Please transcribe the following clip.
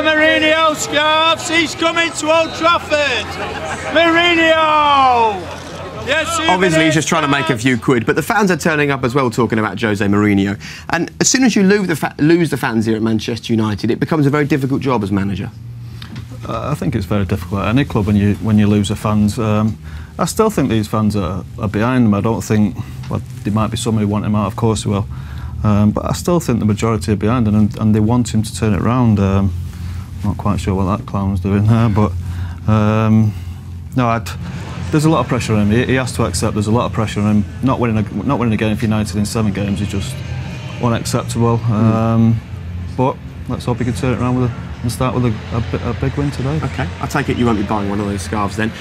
Mourinho scarves. He's coming to Old Trafford. Mourinho. Yes, Obviously, he's just trying to make a few quid, but the fans are turning up as well, talking about Jose Mourinho. And as soon as you lose the, fa- lose the fans here at Manchester United, it becomes a very difficult job as manager. Uh, I think it's very difficult at any club when you when you lose the fans. Um, I still think these fans are, are behind them. I don't think well, there might be some who want him out, of course they will. Um, but I still think the majority are behind him and, and they want him to turn it around. Um, I'm not quite sure what that clown's doing there, but um, no, I'd, there's a lot of pressure on him. He, he, has to accept there's a lot of pressure on him. Not winning a, not winning a game for United in seven games is just unacceptable. Mm. but let's hope he can turn it around with a, and start with a, a, a big win today. Okay, I take it you won't be buying one of those scarves then.